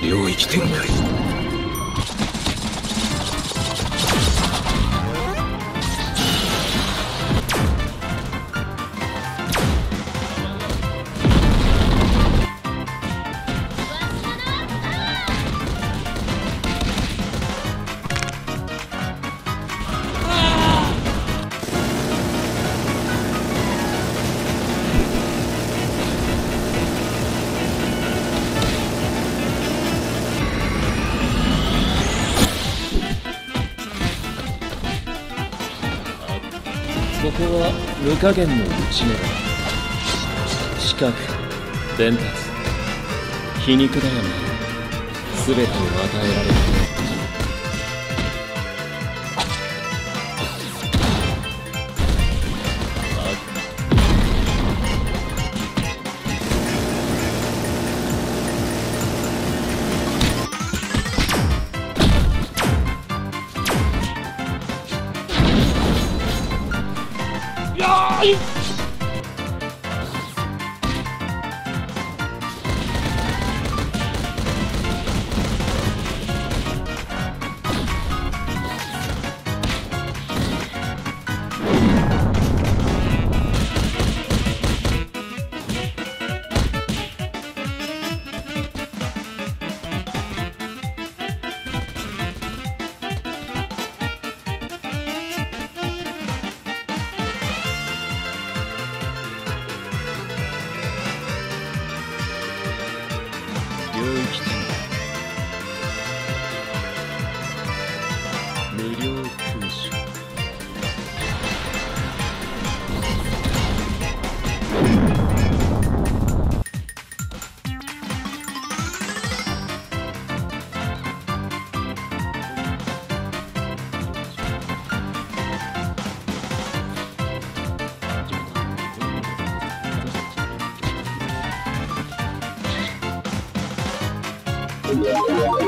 領域展開。ここは無加減の内目だ。視覚伝達。皮肉だよな全てを与えられる。領域 Thank you.